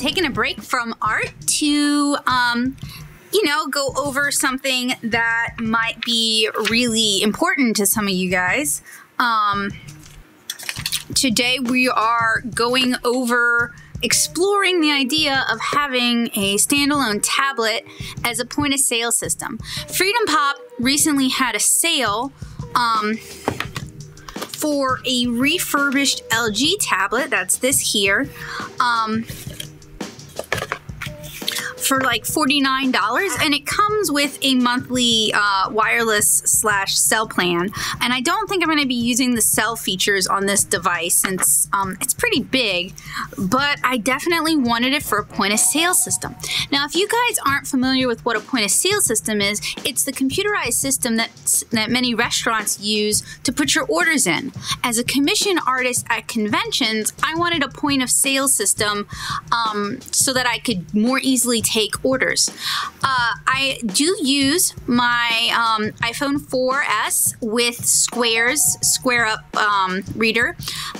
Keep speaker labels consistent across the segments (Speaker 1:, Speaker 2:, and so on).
Speaker 1: taking a break from art to, um, you know, go over something that might be really important to some of you guys. Um, today we are going over exploring the idea of having a standalone tablet as a point of sale system. FreedomPop recently had a sale um, for a refurbished LG tablet. That's this here. Um, for like $49 and it comes with a monthly uh, wireless slash cell plan. And i don't think i'm going to be using the cell features on this device since um, it's pretty big but i definitely wanted it for a point of sale system. Now if you guys aren't familiar with what a point of sale system is it's the computerized system that that many restaurants use to put your orders in. As a commission artist at conventions i wanted a point of sale system um, so that i could more easily take orders. Uh, I do use my um, iPhone 4S with Square's Square Up um, reader,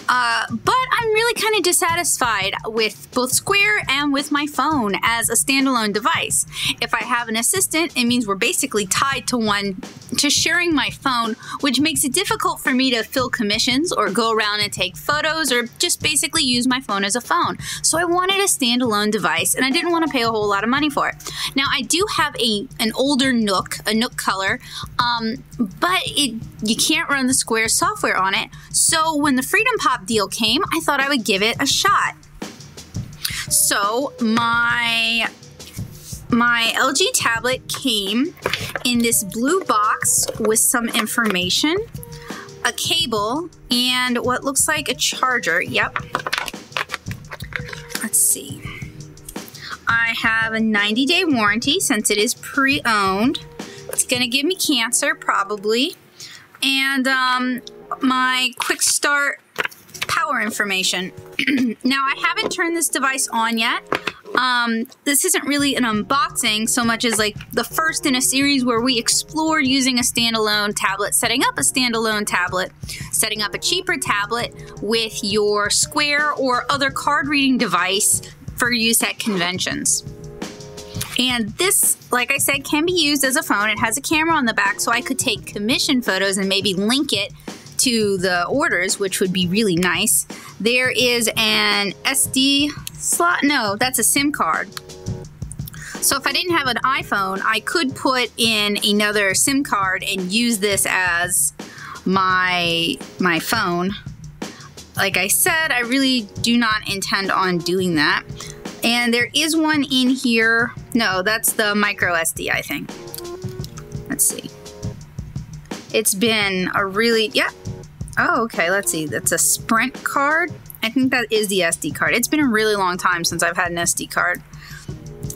Speaker 1: uh, but I'm really kind of dissatisfied with both Square and with my phone as a standalone device. If I have an assistant, it means we're basically tied to one to sharing my phone, which makes it difficult for me to fill commissions or go around and take photos or just basically use my phone as a phone. So I wanted a standalone device and I didn't want to pay a whole lot of money for it. Now I do have a an older Nook, a Nook Color, um, but it you can't run the Square software on it. So when the FreedomPop deal came, I thought I would give it a shot. So my my LG tablet came in this blue box with some information, a cable, and what looks like a charger. Yep. Let's see. I have a 90 day warranty since it is pre owned. It's going to give me cancer, probably. And um, my quick start power information. now, I haven't turned this device on yet. Um, this isn't really an unboxing so much as like the first in a series where we explore using a standalone tablet, setting up a standalone tablet, setting up a cheaper tablet with your Square or other card reading device for use at conventions. And this, like I said, can be used as a phone. It has a camera on the back, so I could take commission photos and maybe link it to the orders, which would be really nice. There is an SD slot. No, that's a SIM card. So if I didn't have an iPhone, I could put in another SIM card and use this as my my phone. Like I said, I really do not intend on doing that. And there is one in here. No, that's the micro SD, I think. Let's see. It's been a really, yeah. Oh, okay, let's see. That's a Sprint card. I think that is the SD card. It's been a really long time since I've had an SD card.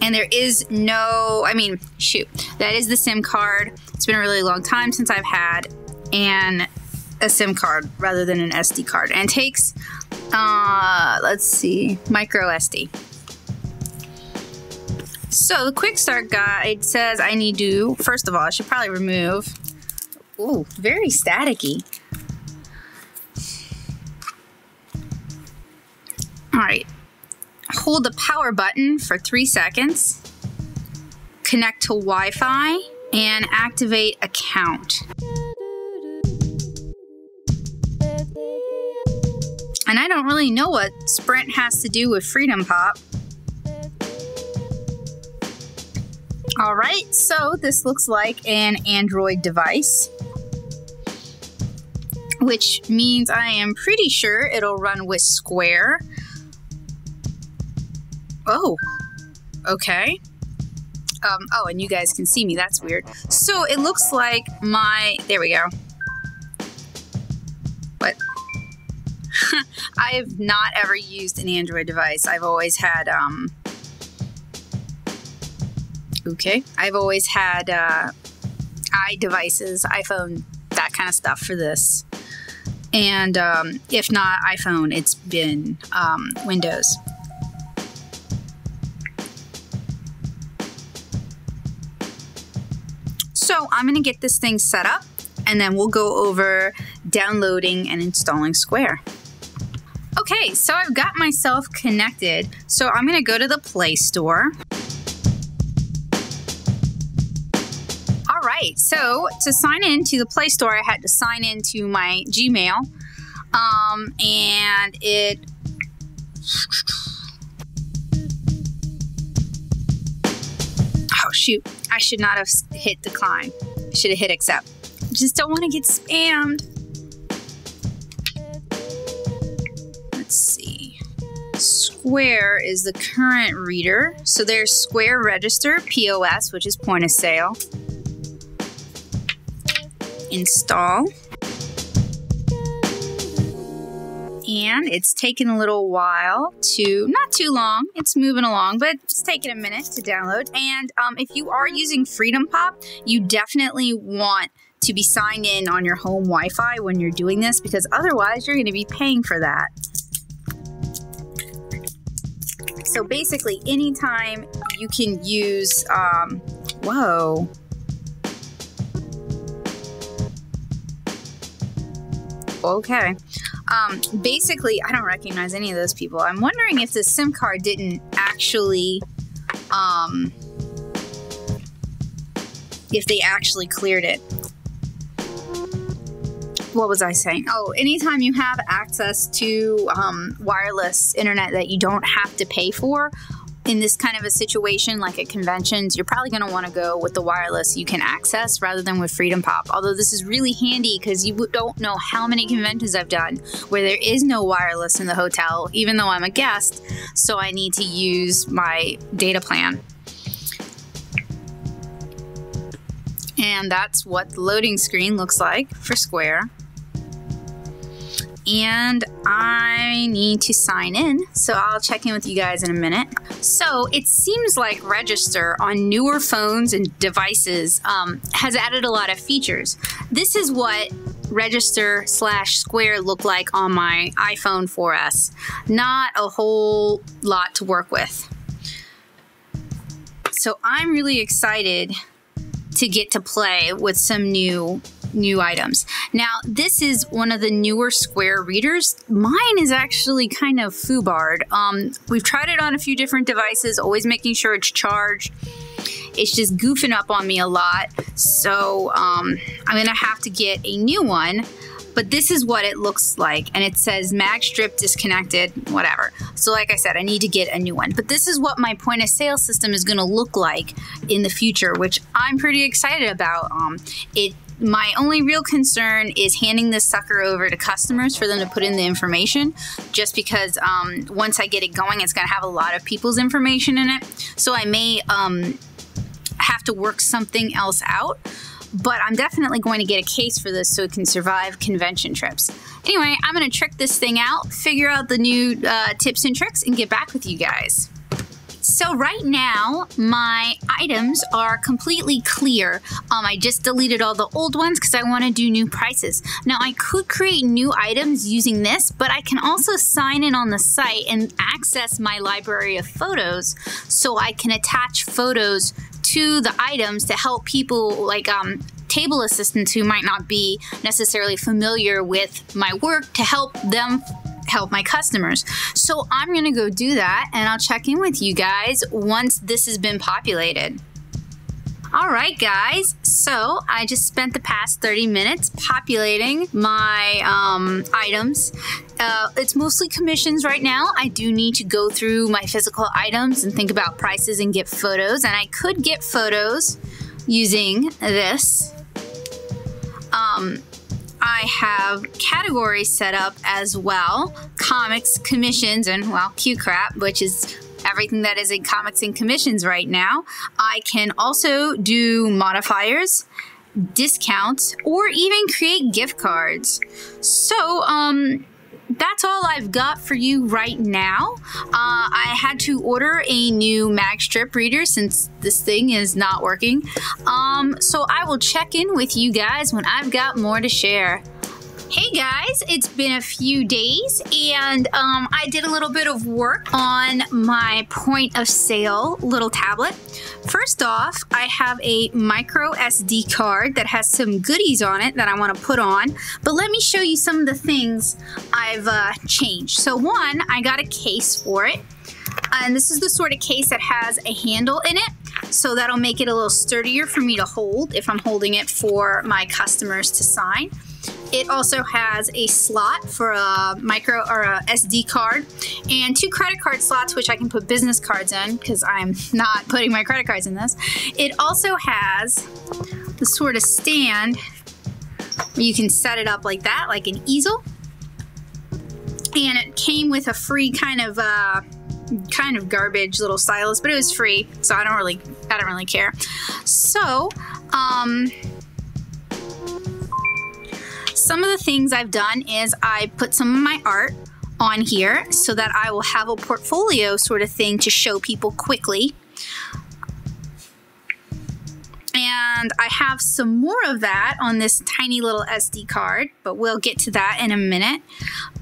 Speaker 1: And there is no, I mean, shoot, that is the SIM card. It's been a really long time since I've had an a SIM card rather than an SD card. And takes, uh, let's see, micro SD. So the quick start guide says I need to, first of all, I should probably remove, ooh, very staticky. All right, hold the power button for three seconds, connect to Wi-Fi, and activate account. And I don't really know what Sprint has to do with FreedomPop. All right, so this looks like an Android device, which means I am pretty sure it'll run with Square. Oh, okay. Um, oh, and you guys can see me. That's weird. So it looks like my. There we go. I have not ever used an Android device. I've always had. Um, okay. I've always had uh, i devices, iPhone, that kind of stuff for this. And um, if not iPhone, it's been um, Windows. So I'm going to get this thing set up and then we'll go over downloading and installing Square. Okay, so I've got myself connected. So I'm going to go to the Play Store. All right, so to sign in to the Play Store, I had to sign into my Gmail. Um, and it. Oh, shoot. I should not have hit decline. I should have hit accept. I just don't want to get spammed. Square is the current reader. So there's Square Register, POS, which is point of sale. Install. And it's taken a little while to, not too long, it's moving along, but it's taking a minute to download. And um, if you are using FreedomPop, you definitely want to be signed in on your home Wi Fi when you're doing this because otherwise you're going to be paying for that. So basically, anytime you can use, um, whoa. Okay. Um, basically, I don't recognize any of those people. I'm wondering if the SIM card didn't actually, um, if they actually cleared it. What was I saying? Oh, anytime you have access to um, wireless internet that you don't have to pay for, in this kind of a situation, like at conventions, you're probably going to want to go with the wireless you can access rather than with FreedomPop. Although this is really handy because you don't know how many conventions I've done where there is no wireless in the hotel, even though I'm a guest, so I need to use my data plan. And that's what the loading screen looks like for Square and I need to sign in. So I'll check in with you guys in a minute. So it seems like Register on newer phones and devices um, has added a lot of features. This is what Register slash Square look like on my iPhone 4S. Not a whole lot to work with. So I'm really excited to get to play with some new new items. Now, this is one of the newer Square readers. Mine is actually kind of foobarred. Um, we've tried it on a few different devices, always making sure it's charged. It's just goofing up on me a lot. So um, I'm to have to get a new one but this is what it looks like and it says mag strip disconnected whatever so like i said i need to get a new one but this is what my point of sale system is going to look like in the future which i'm pretty excited about um, it my only real concern is handing this sucker over to customers for them to put in the information, just because um, once I get it going, it's going to have a lot of people's information in it. So I may um, have to work something else out. But I'm definitely going to get a case for this so it can survive convention trips. Anyway, I'm going to trick this thing out, figure out the new uh, tips and tricks, and get back with you guys. So right now, my items are completely clear. Um, I just deleted all the old ones because I want to do new prices. Now, I could create new items using this, but I can also sign in on the site and access my library of photos so I can attach photos to the items to help people like um, table assistants who might not be necessarily familiar with my work to help them help my customers. So I'm going to go do that and I'll check in with you guys once this has been populated. All right, guys. So I just spent the past 30 minutes populating my um, items. Uh, it's mostly commissions right now. I do need to go through my physical items and think about prices and get photos. And I could get photos using this. Um, I have categories set up as well comics, commissions, and well, Q crap, which is everything that is in comics and commissions right now. I can also do modifiers, discounts, or even create gift cards. So, um, that's all I've got for you right now. Uh, I had to order a new mag strip reader since this thing is not working. Um, so I will check in with you guys when I've got more to share. Hey guys, it's been a few days and um, I did a little bit of work on my point of sale little tablet. First off, I have a micro SD card that has some goodies on it that I want to put on, but let me show you some of the things I've uh, changed. So one, I got a case for it. And this is the sort of case that has a handle in it so that'll make it a little sturdier for me to hold if I'm holding it for my customers to sign. It also has a slot for a micro or a SD card and two credit card slots, which I can put business cards in because I'm not putting my credit cards in this. It also has the sort of stand where you can set it up like that, like an easel. And it came with a free kind of uh, kind of garbage little stylus, but it was free, so I don't really I don't really care. So, um, some of the things I've done is I put some of my art on here so that I will have a portfolio sort of thing to show people quickly. And I have some more of that on this tiny little SD card, but we'll get to that in a minute.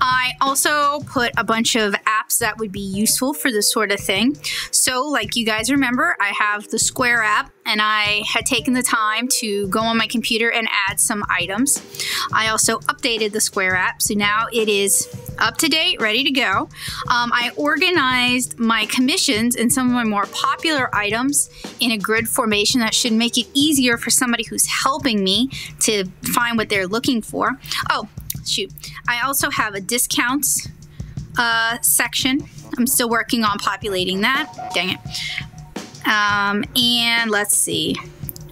Speaker 1: I also put a bunch of that would be useful for this sort of thing. So, like you guys remember, I have the Square app, and I had taken the time to go on my computer and add some items. I also updated the Square app, so now it is up to date, ready to go. Um, I organized my commissions and some of my more popular items in a grid formation that should make it easier for somebody who's helping me to find what they're looking for. Oh, shoot. I also have a discounts uh, section. I'm still working on populating that. Dang it. Um, and let's see.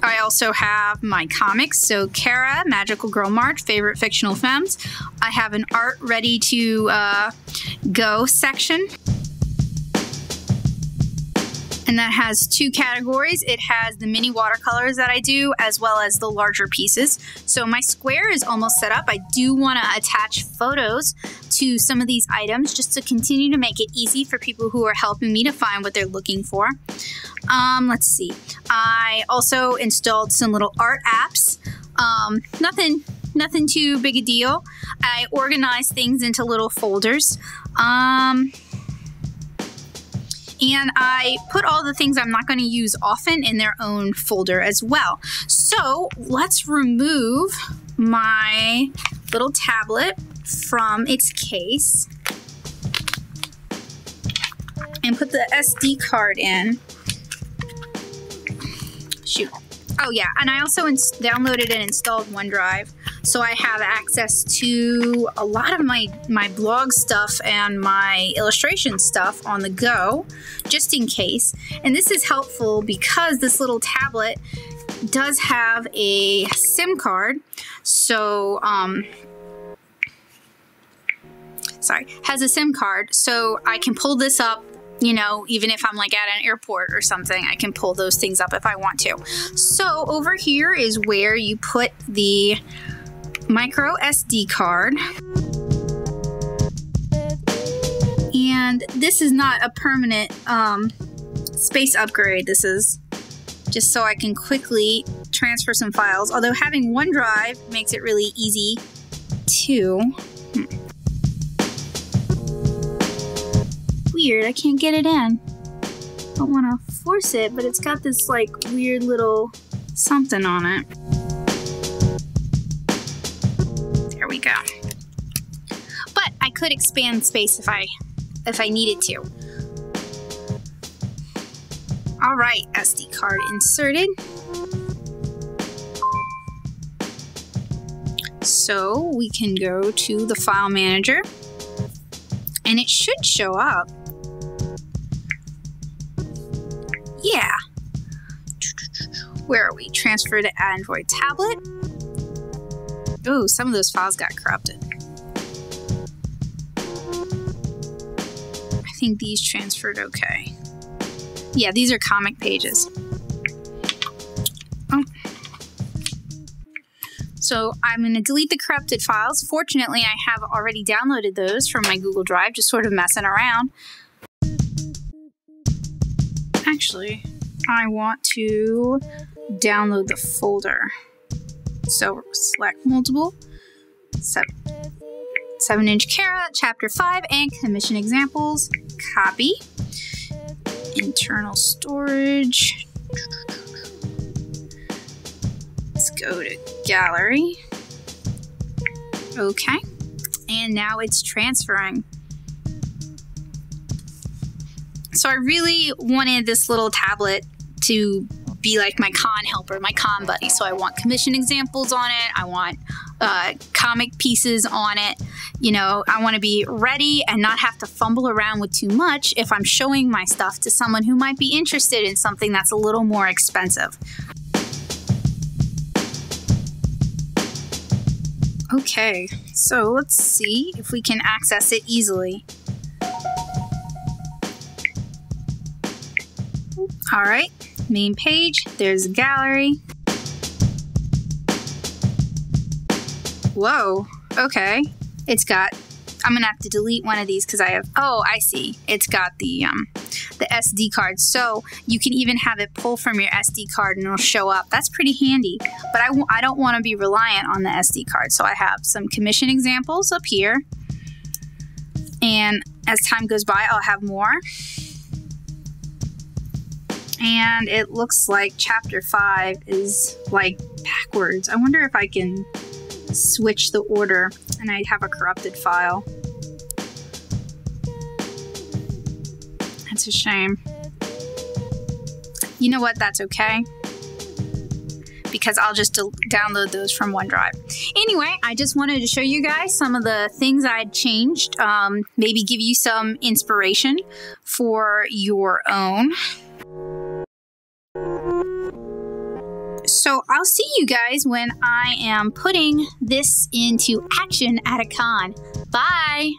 Speaker 1: I also have my comics. So, Kara, Magical Girl March, favorite fictional femmes. I have an art ready to uh, go section and that has two categories. It has the mini watercolors that I do as well as the larger pieces. So my square is almost set up. I do want to attach photos to some of these items just to continue to make it easy for people who are helping me to find what they're looking for. Um, let's see. I also installed some little art apps. Um, nothing nothing too big a deal. I organized things into little folders. Um, and I put all the things I'm not going to use often in their own folder as well. So let's remove my little tablet from its case and put the SD card in. Shoot. Oh yeah, and I also downloaded and installed OneDrive so I have access to a lot of my my blog stuff and my illustration stuff on the go just in case. And this is helpful because this little tablet does have a SIM card. So um sorry has a SIM card. So I can pull this up you know, even if I'm like at an airport or something, I can pull those things up if I want to. So over here is where you put the micro SD card. And this is not a permanent um, space upgrade. This is just so I can quickly transfer some files. Although having OneDrive makes it really easy too. Hmm. Weird, I can't get it in. Don't want to force it, but it's got this like weird little something on it. Could expand space if I if I needed to. All right, SD card inserted. So we can go to the file manager and it should show up. Yeah. Where are we? Transfer to Android tablet. Ooh, some of those files got corrupted. Think these transferred okay. Yeah, these are comic pages. Oh. So I'm going to delete the corrupted files. Fortunately, I have already downloaded those from my Google Drive, just sort of messing around. Actually, I want to download the folder. So select multiple, seven, seven inch Kara, chapter five, and commission examples. Copy. Internal storage. Let's go to gallery. Okay. And now it's transferring. So I really wanted this little tablet to be like my con helper, my con buddy. So I want commission examples on it. I want uh, comic pieces on it. You know, I want to be ready and not have to fumble around with too much if I'm showing my stuff to someone who might be interested in something that's a little more expensive. Okay, so let's see if we can access it easily. All right, main page, there's a gallery. Whoa, okay. It's got, I'm gonna have to delete one of these because I have, oh, I see. It's got the, um, the SD card. So you can even have it pull from your SD card and it'll show up. That's pretty handy. But I w- I don't want to be reliant on the SD card. So I have some commission examples up here. And as time goes by, I'll have more and it looks like chapter 5 is like backwards. I wonder if I can switch the order and I have a corrupted file. That's a shame. You know what? That's okay. Because I'll just download those from OneDrive. Anyway, I just wanted to show you guys some of the things I'd changed. Um, maybe give you some inspiration for your own. So I'll see you guys when I am putting this into action at a con. Bye!